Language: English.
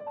you